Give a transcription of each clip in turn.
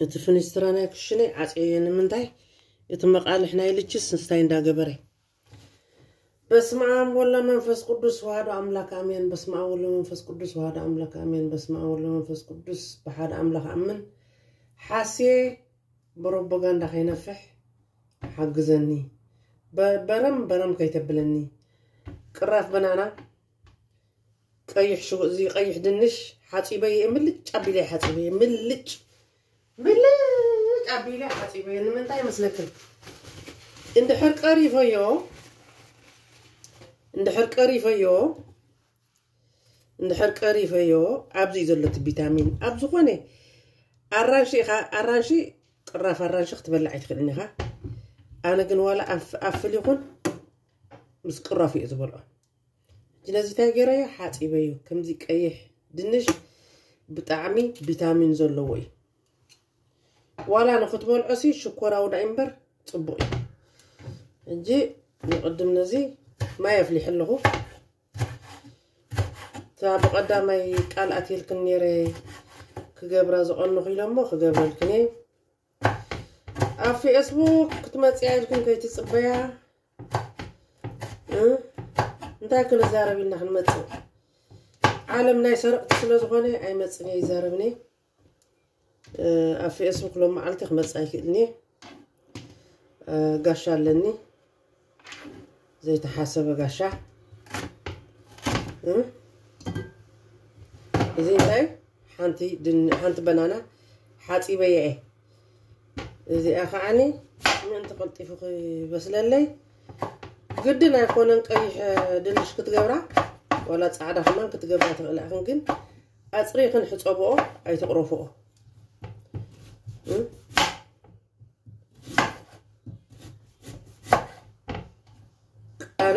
እቲ ፍኒስትራ ናይ ክሽነይ ዓፅየ ንምንታይ እቲ መቃልሕ ናይ ልችስ ንስታይ እንዳገበረ? በስመ አብ መንፈስ ቅዱስ ዋህዶ አምላክ አሜን። በስመ አብ ወሎ መንፈስ ቅዱስ ዋህዶ አምላክ አሜን። በስመ አብ መንፈስ ቅዱስ ብሓደ አምላክ አምን። ሓስየ ብሮቦጋንዳ ከይነፍሕ ሓግዘኒ። በረም በረም ከይተብለኒ። ቅራፍ በናና ቀይሕ እዚ ቀይሕ ድንሽ ሓፂበየ ምልጭ አቢለ ሓፂበየ ምልጭ ምልጭ አቢለ ሓፂበየ ንምንታይ ይመስለክም እንድሕር ቀሪፈዮ እንድሕር ቀሪፈዮ እንድሕር ቀሪፈዮ ኣብዚ እዩ ዘሎ እቲ ቪታሚን ኣብ ዝኾነ ኣራንሺ ኢኻ ኣራንሺ ቅራፍ ኣራንሺ ክትበላዕ ኣይትኽእልን ኢኻ ኣነ ግን ዋላ ኣፍል ይኹን ምስ ቅራፍ እዩ ዝበልዖ ስለዚ እንታይ ገይረዮ ሓፂበዮ ከምዚ ቀይሕ ድንሽ ብጣዕሚ ቪታሚን ዘለዎ እዩ ዋላ ንክትበልዖ ሲ ሽኮራዊ ዳ እምበር ፅቡቅ እዩ እንጂ ንቅድም ነዚ ማይ ኣፍሊሕ ኣለኹ እታ ብቀዳማይ ቃል ኣትልክን ነይረ ክገብራ ዝቐንኹ ኢሎሞ ክገብረልክን እየ ኣብ ፌስቡክ ክትመፅያ ኢልክን ከይትፅበያ እንታይ ክንዛረብ ኢልና ክንመፅእ ዓለም ናይ ሰረቕቲ ስለ ዝኾነ ኣይመፅን እየ ይዛረብኒ ኣብ ፌስቡክ ሎም መዓልቲ ክመፅእ ኣይክእልኒ ጋሻ ኣለኒ ዘይተሓሰበ ጋሻ እዚ እንታይ ሓንቲ በናና ሓፂበየ እየ እዚኣ ከዓኒ ምእንቲ ቀልጢፉ ክበስለለይ ግድን ኣይኮነን ቀይሕ ድንሽ ክትገብራ ዋላ ፃዕዳ ክማን ክትገብራ ትኽእል ኢኽን ግን ኣፅሪኽን ሕፀብኦ ኣይተቕረፍኦ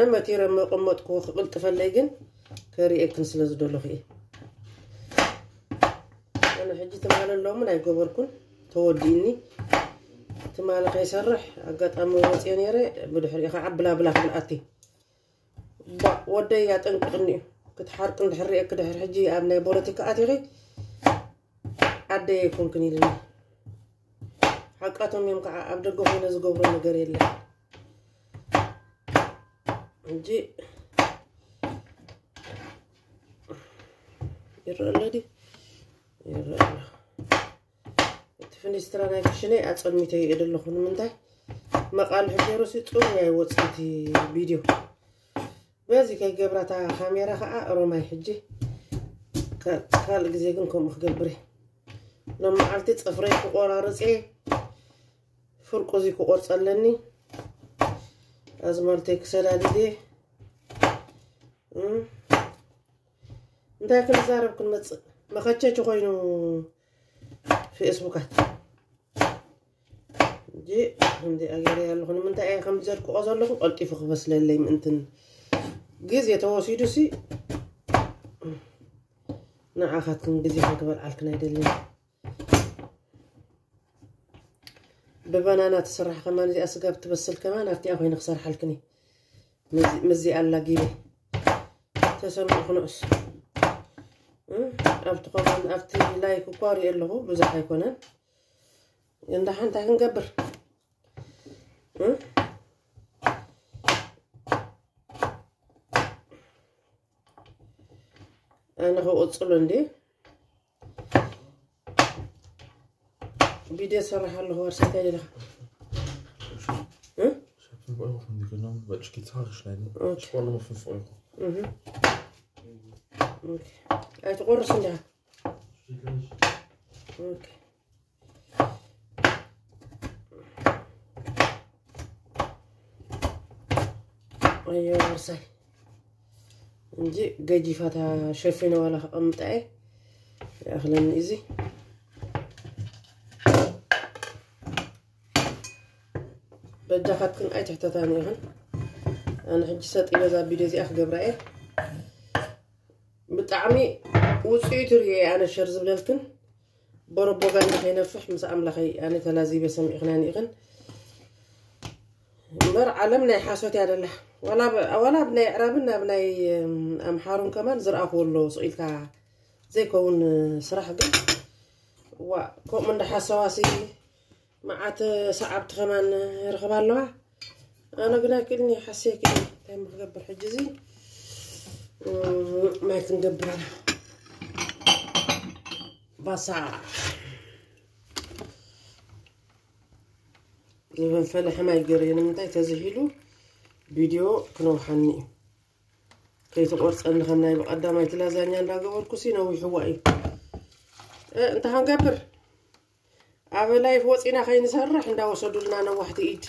መቲረ መቐመጥክዎ ክቕልጥፈለይ ግን ከሪኤክን ስለ ዝደለኹ እየ ኣነ ሕጂ ትማለ ኣሎምን ኣይገበርኩን ተወዲእኒ ትማለ ከይሰርሕ ኣጋጣሚ ወፅየ ነይረ ብድሕሪ ከዓ ብላብላ ክብል ኣቴ ወደይ ያጠንቅቕኒ እዩ ክትሓርቅ እንድሕር ሪአክ ድሕሪ ሕጂ ኣብ ናይ ፖለቲካ ኣትኺ ዓደይ ኣይኮንክን ኢልኒ ሓቃቶም እዮም ከዓ ኣብ ደገ ኮይነ ዝገብሮ ነገር የለን እንጂ ይርአ ኣሎ ዲ ይርአ ኣሎ እቲ ፍኒስትራ ናይ ክሽነይ ኣፀልሚተ ይእድ ኣለኹ ንምንታይ መቃልሒ ገይሩ ሲ ፅሩይ ኣይወፅእ እቲ ቪድዮ በዚ ከይገብራታ ካሜራ ከዓ ሮማይ ሕጂ ካልእ ግዜ ግን ከምኡ ክገብር ሎም መዓልቲ ፀፍረይ ክቆራርፀ ፍርቁ እዚ لازم تكسر هادي نتا كنزارب كل ما ما خاتش غينو في اسبوكات جي عندي اغيري اللغن من تاعي خمزر كو ازر لكم قلتي فخ بس للي منتن جيز يتواشي دوسي نعاخاتكم جيز يخبر عالكنا يدلين بابا تسرح كمان زي أسقاب تبصل كمان افتي أخوي نخسر حلكني مزي مزي الله جيبي تسرح خنقص أفتي قبل افتي لايك وقاري اللغو هو بزح يكونن. ينضح أنت قبر أنا هو اصل دي. بيدي صراحة الله ورسك هذا Ich habe 5 Euro von dir genommen, weil ich Gitarre schneiden. Okay. Ich brauche nochmal 5 Euro. Mhm. Okay. Also, Rohr sind da. Okay. أيوه ورساي نجي قاعد فاتها شايفينه ولا امطعي اغلى من ايزي በጃኻትክን ኣይትሕተታኒ ኢኹን ኣነ ሕጂ ሰጥ በዛ ቪድዮ እዚኣ ክገብራ እየ ብጣዕሚ ውፅኢቱ ርየ ኣነ ሸር ዝብለልክን በረቦጋ ንከይነፍሕ ምስ ኣምላኸይ ኣነ ተላዚበ ሰሚዕኽናኒ ኢኽን እምበር ዓለም ናይ ሓሶት እያ ደላ ዋላ ብናይ ዕራብን ናብ ናይ ኣምሓሩን ከማን ዝረኣኽዎ ኣሎ ስኢልካ ዘይከውን ስራሕ ግን ከምኡ እንዳሓሰዋሲ መዓት ሰዓብቲ ከማን ይረኽባ ኣለዋ ኣነ ግና ክድኒ ሓሴ ክድኒ እንታይ ምክገብር ሕጂ እዚ ማይ ክንገብር ኢና ባሳ ዝበንፈለ ሕማይ ገይረ ንምንታይ ተዝሂሉ ቪድዮ ክነውሓኒ እዩ ከይተቆርፀኒ ከም ናይ ብቐዳማይቲ ላዛኛ እንዳገበርኩሲ ነዊሕዋ እዩ እንታይ ክንገብር ኣብ ላይፍ ወፂና ከይንሰርሕ እንዳወሰዱልና ነዋሕቲ ኢድ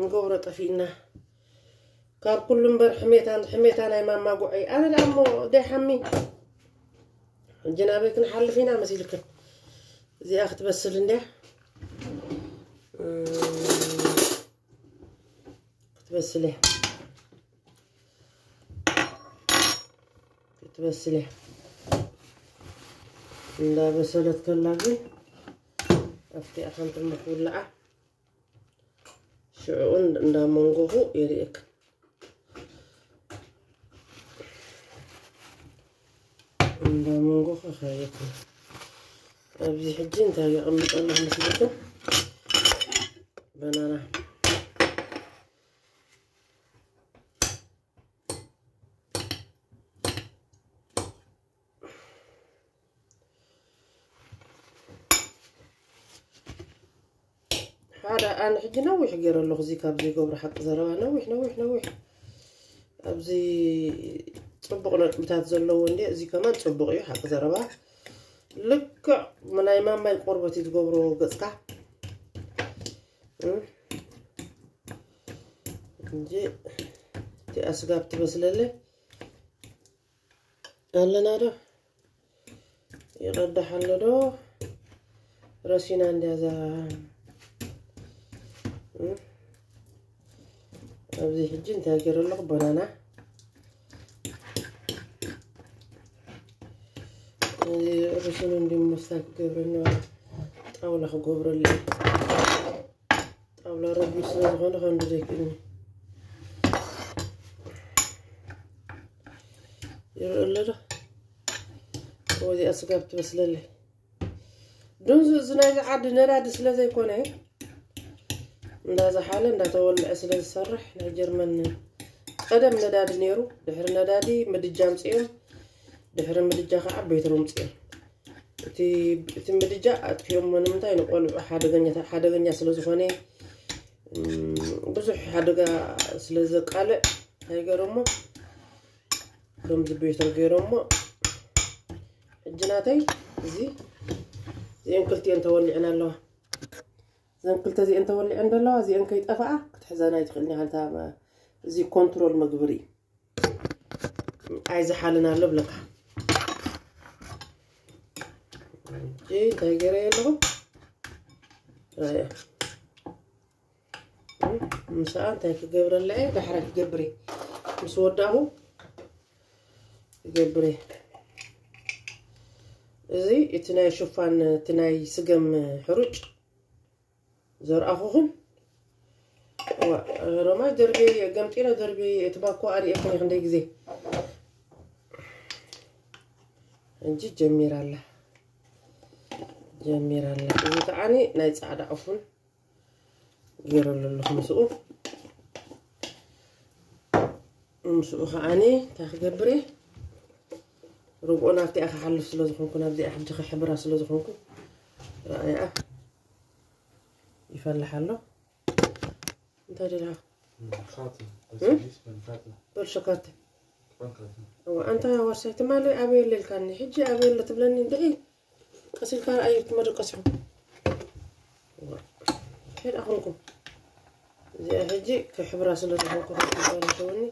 ንገብሮ ጠፊእና ካብ ኩሉ እምበር ሕሜታ ናይ ማማ ጉዐይ ኣነ ዳ እሞ ደይሓሚ ሕጂ ናበይ ክንሓልፍ ኢና መሲልክን እዚኣ ክትበስል እንድያ ክትበስል እያ ክትበስል እያ laabasanaadkanlaagin afti aqanta mafuulaca shucuun dhaamangohu yariik dhaamangoha khaayakan abzi xijintaagi amid allah masalakan banaanaha መስልክን በናና ሓደ ኣነ ሕጂ ነዊሕ ገይረ ኣለኹ እዚ ካብዚ ገብሮ ሓቂ ዘረባ ነዊሕ ነዊሕ ነዊሕ ኣብዚ ፅቡቕ ነጥብታት ዘለዎ እንዲ እዚ ከማን ፅቡቕ እዩ ሓቂ ዘረባ ልክዕ ናይ ማማይ ቆርበት እዩ ዝገብሮ ገፅካ እንጂ እቲኣ ስጋብ ትበስለለ ኣለና ዶ ይቐዳሕ ኣሎ ዶ ረሲና እንዲያዛ ኣብዚ ሕጂ እንታይ ገይረ ኣለኹ በናና ርሱን እንዲመስታ ክገብረኒ ጣውላ ክገብረሉ ጣውላ ረቢድ ስለዝኾነ ከንዲ ዘይክእልኒ ይርኢ ኣሎ ዶ ወዚኣ ስጋብ ትበስለለይ ድምዚ እዚ ናይዚ ዓዲ ነዳዲ ስለ ዘይኮነ እንዳዝሓለ እንዳተወልዐ ስለ ዝሰርሕ ናይ ጀርመን ቀደም ነዳዲ ነይሩ። ድሕሪ ነዳዲ ምድጃ ምፅኦም ድሕሪ ምድጃ ከዓ ቤትሮም ፅኦም እቲ ምድጃ ኣጥፊኦሞ ንምንታይ ንቆልዑ? ሓደገኛ ስለ ዝኾነ ብዙሕ ሓደጋ ስለ ዘቃልዕ እንታይ ገይሮሞ ከምዚ ቤትሮ ገይሮሞ። ሕጂ ናተይ እዚ እዚአን ክልቲአን ተወሊዐን ኣለዋ እዘን ክልተ እዚአን ተወሊዐን ዘለዋ እዚአን ከይጠፍኣ ክትሕዘና ይትኽእልኒ ሓንታ እዚ ኮንትሮል መግብሪ ኣይዝሓልን ኣሎ ብለካ እንታይ ገይረ ኣለኹ ምስኣ እንታይ ክገብረላ እየ ዳሕራ ክገብር እየ ምስ ወዳኹ ክገብር እየ እዚ እቲ ናይ ሽፋን እቲ ናይ ስገም ሕሩጭ زر أخوهم رماش دربي قمت إلى دربي تباكو أري إخني غنديك زي نجي جميرا الله. جميرا الله. إذا تعاني نايت سعادة عفون غير الله مسؤول. مسؤول خاني تاخدبري ربعنا في أخي حلف سلوز خنكو نبدي أحبتي خي حبرها سلوز خنكو رأي أه يفلحلو؟ داري لها خاطي دول شكاتي هو أنت يا ورسيت مالي ابي اللي كان. حجي ابي اللي تبلني. دعي إيه؟ قصير كان أي تمر قسحو كيل اخنكم زي هجي كحب راس اللي تبوكو شوني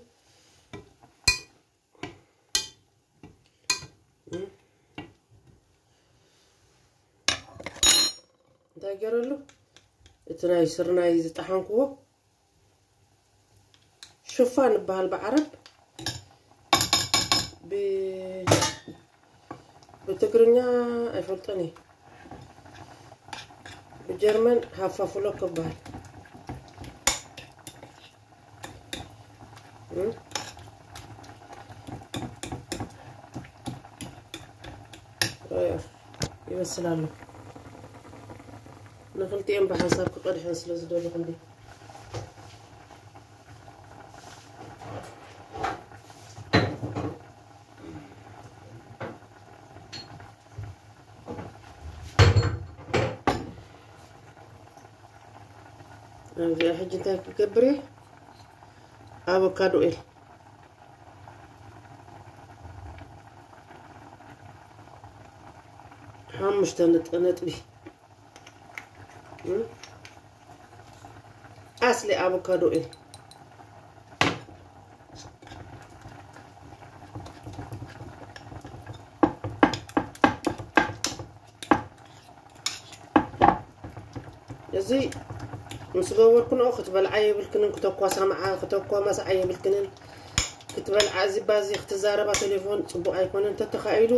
እቲ ናይ ስርናይ ዝጠሓንክዎ ሽፋን ይበሃል ብዓረብ ብ- ብትግርኛ ኣይፈልጦን እየ ብጀርመን ሃፋፍሎ ክበሃል እ? ይበስላሉ ንክልቲኦም ብሓንሳብ ክቀድሐን ስለ ዝደልኹ እንዲ ኣብዚኣ ሕጂ እንታይ ክገብር እየ ኣቮካዶ ኤል ሓሙሽተ ነጥቢ ኣስሊ ኣቮካዶ ኤል እዚ ምስ ገበርኩንኦ ክትበልዓ የብልክንን ክተኳሳ መዓ ክተኳመሳ የብልክንን ክትበልዓ እዚ ባዚ ክትዛረባ ቴሌፎን ፅቡቅ ኣይኮነን ተተኻኢሉ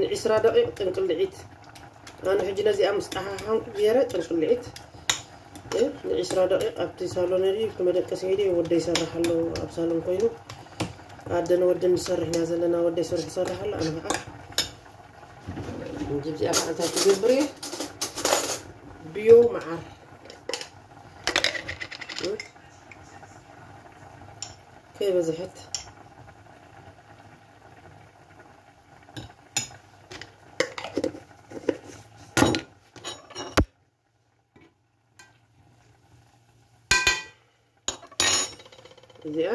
ንዒስራ ደቂቕ ጥንቅልዒት أنا حجي لازي أمس. أهان كبيرة تنشل لعيت لعشرة دقيقة. أبتي سالون ري كما دك سيدي ودي سرح له أبسالون كوينو. عدنا ودن سرح نازلنا ودي سرح سرح له. أنا معك نجيب زي أبعاد تجبري بيو معر إيه؟ كيف زحت ከይበዝሐት እዚኣ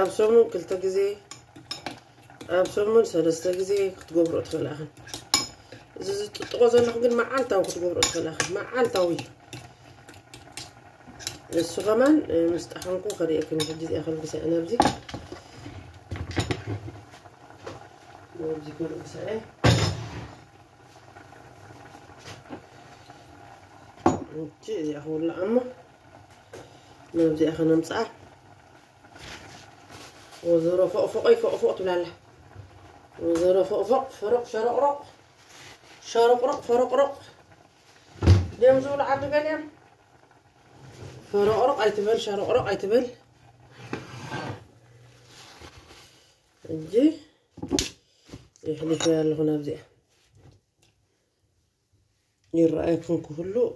ኣብ ሰሙን ክልተ ግዜ ኣብ ሰሙን ሰለስተ ግዜ ክትገብሮ ትኽእል ኢኽን እዚ ዝጥጥቆ ዘለኹ ግን መዓልታዊ ክትገብሮ ትኽእል ኢኽን መዓልታዊ እሱ ከማን ምስ ጠሓንኩ ከሪአክን ሕጂ እዚኣ ከልግሳ እየ ናብዚ ናብዚ ከልግሳ እየ እጂ እዚኣ ክውላዕ እሞ نبدأ أخي نمسح وزرو فوق فوق أي فوق فوق تبلع لها. وزورو فوق فوق فرق شرق رق شرق رق فرق رق ديم زول عبد قليم فرق رق أي تبل شرق رق أي تبل. نجي يحدث الغنى بدي يرأيكم كله.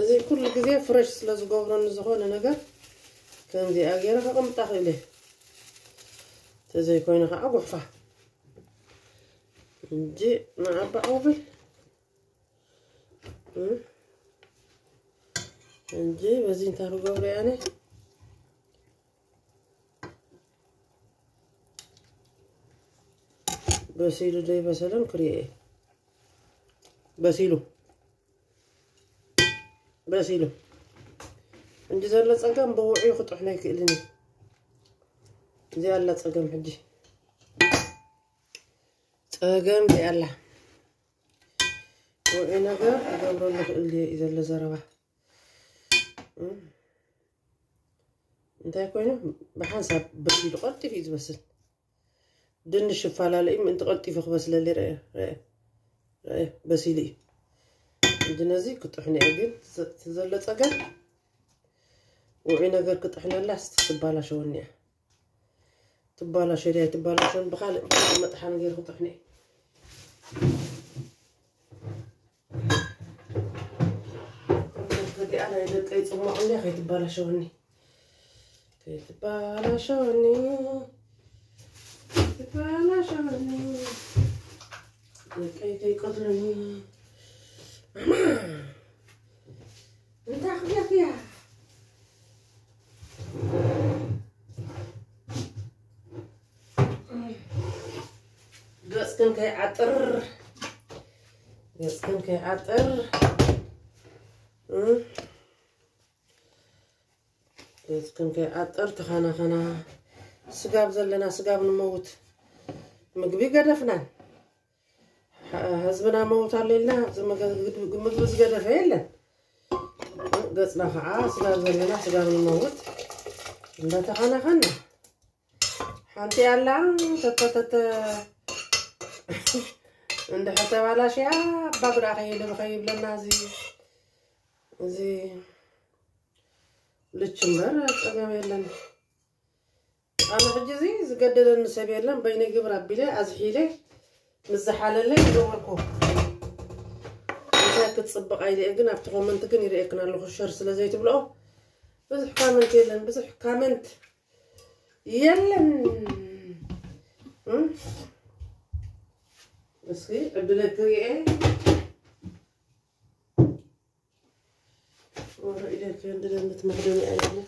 እዚ ኩሉ ግዜ ፍረሽ ስለ ዝገብረኒ ዝኾነ ነገር ከምዚኣ ገይረ ከቐምጣ ክእለ ተዘይኮይኑ ከዓ ጉሕፋ እንጂ ንዓባዕ ውብል እንጂ በዚ እንታይ ክገብሮ እየ ኣነ በሲሉ ዘይበሰለን ክሪአ እየ በሲሉ በሲሉ እንጂ ዘሎ ፀገም ብውዕዩ ክጥሕኖ ኣይክእልን እዩ እዚኣ ኣላ ፀገም ሕጂ ፀገም እዚኣ ኣላ ውዑይ ነገር ክገብረሉ ክእል እዩ ዘሎ ዘረባ እንታይ ኮይኑ ብሓንሳብ በሲሉ ቀልጢፍ እዩ ዝበስል ድንሽ ይፈላለዩ ምእንቲ ቀልጢፉ ክበስለሊ ርአ በሲሉ እዩ እንጂ ነዚ ክጥሕኒ እየ ግን ዘሎ ፀገም ውዑይ ነገር ክጥሕነላስ ትባላሸወኒ እያ ትባላሸ ድያ ትባላሸን ብካልእ መጥሓን ገይሩ ክጥሕኒ እየ ናይ ደቀይ ፅሟቅ እንዲያ ከይትባላሸወኒ ከይትባላሸወኒ ከይትባላሸወኒ ደቀይ ከይቀትለኒ ማማ እንታይ ክብያክ እያ ገፅክን ከይዓጥር ገፅክን ከይዓጥር ገፅክን ከይዓጥር ተኸናኸና ስጋብ ዘለና ስጋብ ንመውት ምግቢ ገደፍናን ህዝብና መውታል የለ? ምግቢ ዝገደፈ የለን ገፅና ከዓ ስጋ ዘለና ስጋ ምንመውት እንዳተኸነኸና ሓንቲ ኣላ ተተተተ። እንድሕር ተባላሽያ ኣባ ጉዳ ከይድ ከይብለና እዚ እዚ ልች እምበር የለን። ኣነ ሕጂ እዚ ዝገደደኒ ሰብ የለን በይነይ ግብር ኣቢለ ኣዝሒለ مزح على اللي يدوركم انت كتصبق عيدي اقنا بتغو منتقن يري اقنا اللغو الشهر سلا زيت بلو بزح كامنت يلن بزح كامنت يلن مسكي عبد الله كريئي ورا إلى كان دلنا تمخدمي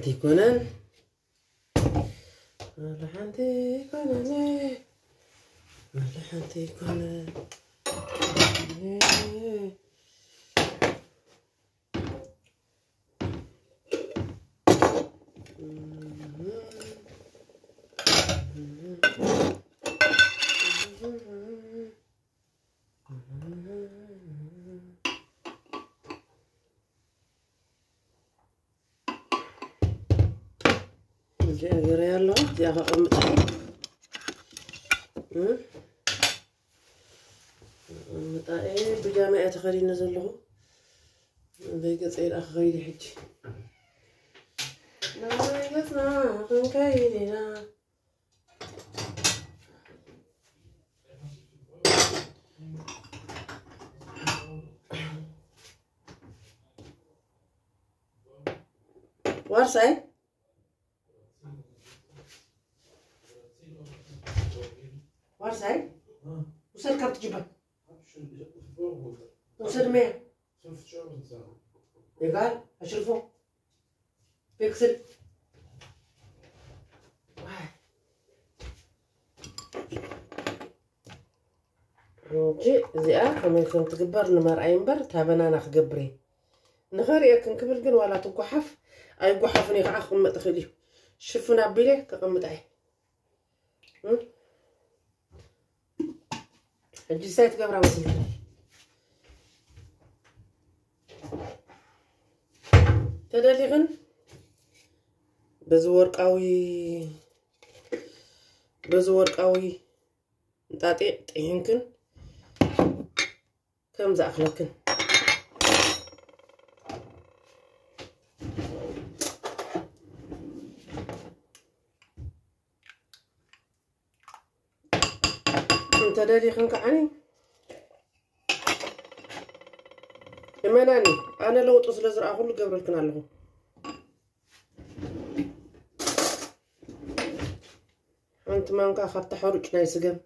حنتي كونان ولا حنتي كونان ولا حنتي كونان እዚ اللي غير يلا ديالها غنمطحو مطاعي بجامعة تقرينا زلغو بيقطعي الأخ غيري حجي لا يقطنا غنكايني لا وارسي إيه؟ ዋርሳይ ውሰድ ካብቲ ጅባ ውሰድ መያ يقال اشرفه بيكسل እንጂ እዚኣ ከመይ ከም ትግበር ንመርኣይ እምበር ታበናና ክገብር እየ ንኸሪአ ክንክብል ግን ዋላ ትጓሓፍ ኣይጓሓፍን እዩ ከዓ ክቕመጥ ይኽእል እዩ ሽፍን ኣቢለ ከቐምጣ እየ الجلسات قبل وزير ተደሊኽን በዚ ወርቃዊ በዚ ወርቃዊ እንጣጢዕ ጥሂንክን ከም ዝኣኽለክን እንተደሊኽን ከዓኒ እመናኒ ኣነ ለውጡ ስለ ዝረኣ ኩሉ ገብረልክን ኣለኹ ሓንቲ ማንካ ካብቲ ሓሩጭ ናይ ስገም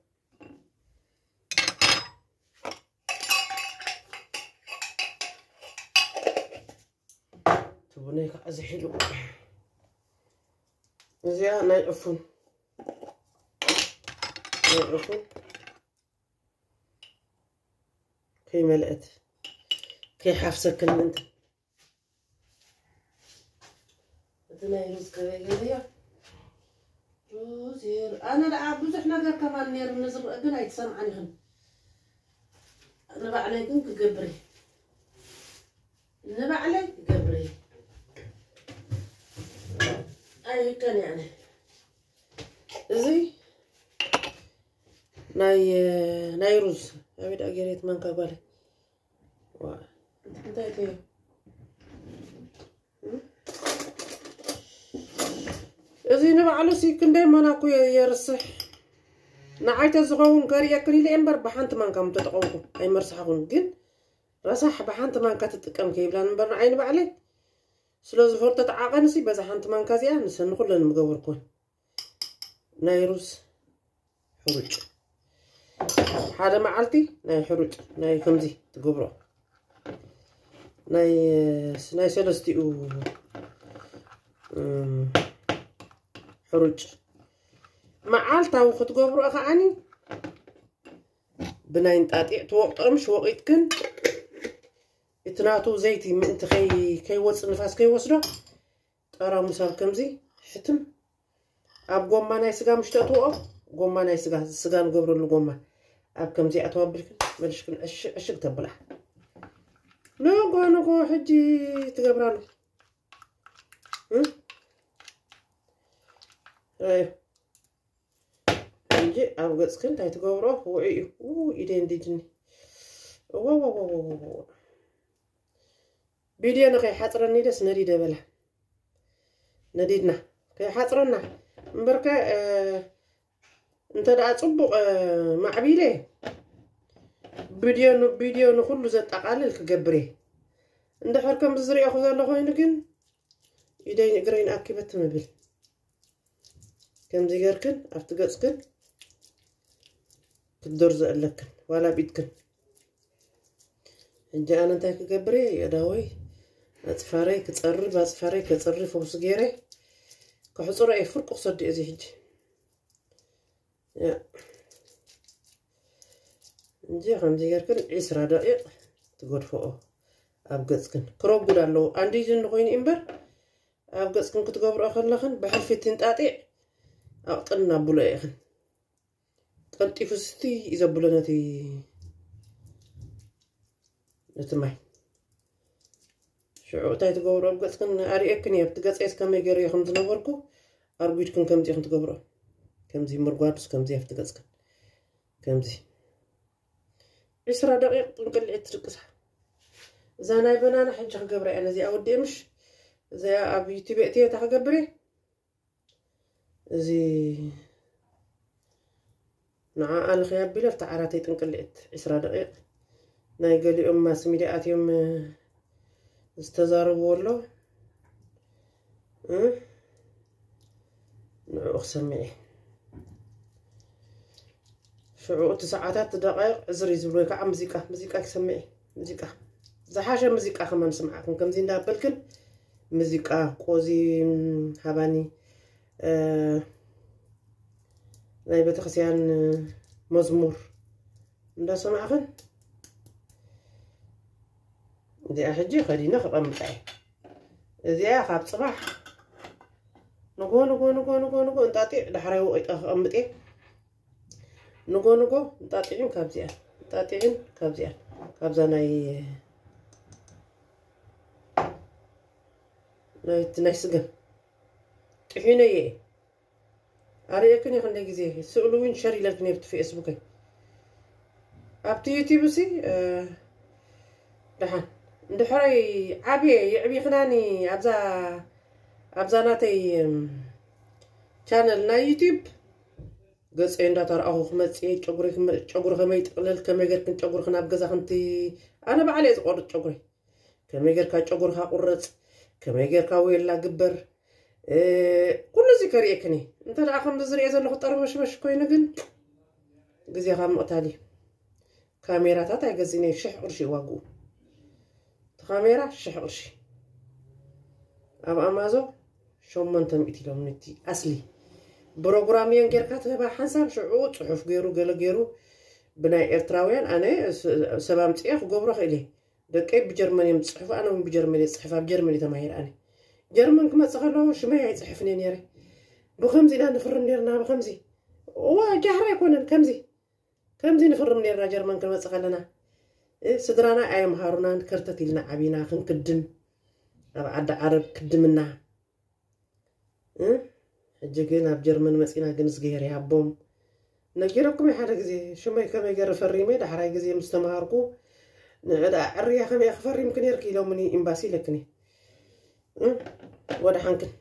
ትቡነይ ከዓ ዝሒሉ እዚኣ ናይ ዕፉን ናይ ዕፉን كي ملأت كي حافظك انت دناي رزق بيجيا روزير أنا لا بزح غير كمان نير نزر دناي يتسمع هن نبع علي كنك قبري. نبع علي قبري. أي كان يعني. زي ناي ناي روز. ابيد اجريت من قبله What? What did I do? زينب على سيكن دايما ناكو يا رسح نعيت زغون كاري ياكري لي امبر إيه بحانت مان كم تتقوكو؟ أي مرسحون جن رسح بحانت مان كتتقم كيبلان امبر عين بعلي سلو زفور تتعاقن سي بزا حانت مان كازيا نسن كلن مغوركون نايروس حرج حاله معلتي ناي حرج ناي كمزي تقبرو. ናይ ሰለስቲኡ ሕሩጭ መዓልታዊ ክትገብሮ ከዓኒ ብናይ እንጣጢዕ ትወቅጦምሽ ወቂጥክን እቲ ናቱ ዘይቲ ምእንቲ ከይወፅእ ንፋስ ከይወስዶ ጠራሙሳብ ከምዚ ሕትም ኣብ ጎማ ናይ ስጋ ምሽቶ እትውኦ ጎማ ናይ ስጋ ስጋ ንገብረሉ ጎማ ኣብ ከምዚ ኣተዋብልክን መልሽክን ዕሽግ ተብላ ንጎ ንጎ ሕጂ ትገብራሉ እንጂ ኣብ ገፅክን እንታይ ትገብሮ ውዑ እዩ ኢደ እንዲድኒ ቪድዮ ንከይሓፅረኒ ደስ ነዲደ በላ ነዲድና ከይሓፅረና እምበርከ እንተ ደኣ ፅቡቅ ማዕቢለ ቪድዮ ንኩሉ ዘጠቃልል ክገብር እየ እንድሕር ከም ዝሪኦኹ ዘሎ ኮይኑ ግን ኢደይ እግረይን ኣኪበት ምብል ከምዚ ገርክን ኣብቲ ገፅክን ክትደርዞ ኣለክን ዋላ ቢትክን ሕጂ ኣነ እንታይ ክገብር እየ የዳወይ ኣፅፋረይ ክፀሪ ብኣፅፋረይ ከፅሪ ፈውሲ ገይረ ክሕፅሮ እየ ፍርቁ ክሰዲእ እዚ ሕጂ እንጂ ከምዚ ገርክን ዒስራ ደቂቕ ትገድፍኦ ኣብ ገፅክን ክረጉድ ኣለዎ ኣንዲጅን ኮይኑ እምበር ኣብ ገፅክን ክትገብርኦ ከለኽን ብሕልፊ ትንጣጢዕ ኣቕጥን ኣቡሎ ኢኽን ቀልጢፉ ስቲ እዩ ዘብሎ ነቲ ነቲ ማይ ሽዑ እንታይ ትገብሮ ኣብ ገፅክን ኣርኤክን እየ ኣብቲ ገፀስ ከመይ ገይረ ከም ዝነበርኩ ኣርጉድክን ከምዚ ኢኹም ትገብሮ ከምዚ ምርጓድስ ከምዚ ኣብቲ ገፅክን ከምዚ عشرة دقيقة تنقلع ترقصها إذا ناي بنانا حج خقبري أنا زي أودي مش زي أبي تبيتي تخقبري زي نعا الخيار بلا تعاراتي تنقلعت عشرة دقيقة. ناي قال لي أم سميدي آتيوم استزارب والله أه؟ نعو أخسر معي ክሰምዕ እየ ሽዑ እቲ ሰዓታት ደቃይቕ ዕዝሪ ዝብል ወይ ከዓ ሙዚቃ ሙዚቃ ክሰምዕ እየ ሙዚቃ ዝሓሸ ሙዚቃ ከማ ንስምዓክን ከምዚ እንዳበልክን ሙዚቃ ቆዚ ሃባኒ ናይ ቤተክርስትያን መዝሙር እንዳሰማዕክን እዚኣ ሕጂ ከዲነ ክቐምጣ እየ እዚኣ ካብ ፅባሕ ንጎ ንጎ ንጎ ንጎ ንጎ እንጣጢዕ ዳሕራይ ወቂጠ ክቐምጥ እየ ንጎ ንጎ እንጣጢዕን ካብዚኣን እንጣጢዕን ካብዚኣን ካብዛ ናይ ናይ ስገም ጥሒነ እየ ኣርእየክን ክንደይ ግዜ ስእሉ እውን ሸር ኢለልክን ኣብቲ ፌስቡከይ ኣብቲ ዩቲብ እሲ ድሓን እንድሕረይ ዓብየ ይዕብይክናኒ ኣብዛ ኣብዛ ናተይ ቻነል ናይ ዩቲብ ገፀ እንዳተረኣኹ ክመፅእ ጨጉሪ ከመይ ጥቕልል ከመይ ጌርክን ጨጉርክን ኣብ ገዛ ክንቲ ኣነ ባዕለ እየ ዝቆርፅ ጨጉሪ ከመይ ጌርካ ጨጉርካ ቁረፅ ከመይ ጌርካ ወየላ ግበር ኩሉ እዚ ከሪእክኒ እንተ ደኣ ከምዚ ዝሪኦ ዘለኹ ጠርበሽበሽ ኮይኑ ግን ግዜካ ምቕታል እዩ ካሜራታት ኣይገዚእነ ሽሕ ቅርሺ ዋግኡ። እቲ ካሜራ ሽሕ ቅርሺ። ኣብ ኣማዞ ሸሞንተ ሚእቲ ኢሎም ነቲ ኣስሊ ፕሮግራም እየን ጌርካ ትህባ ሓንሳብ ሽዑ ፅሑፍ ገይሩ ገለ ገይሩ ብናይ ኤርትራውያን ኣነ ሰብ ኣምፅአ ክገብሮ ክእል ደቀይ ብጀርመን እዮም ዝፅሕፉ ኣነ እውን ብጀርመን እየ ዝፅሕፍ ኣብ ጀርመን ተማሂር ኣነ። ጀርመን ክመፅእ ከለዎ ሽመይ ኣይፅሕፍን እየ ነረ ብከምዚ ኢና ንፍርም ነርና ብከምዚ ዋ ጃህራ ኣይኮነን ከምዚ። ከምዚ ንፍርም ነርና ጀርመን ክንመፅእ ከለና። ስድራና ኣይምሃሩናን ከርተት ኢልና ዓብና ክንክድም። ኣብ ዓዲ ዓረብ ክድምና ሕጂ ግን ኣብ ጀርመን መፂና ግን ዝገይረ ኣቦም ነጊረኩም ሓደ ግዜ ሽመይ ከመይ ገይረ ፈሪመ ዳሕራይ ግዜ ምስ ተምሃርኩ ንዕዳ ዕርያ ከመይ ክፈሪምክ ነርክ ኢሎምኒ ኤምባሲ ኢለክኒ ወደ ሓንክን